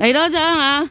嚟多张啊！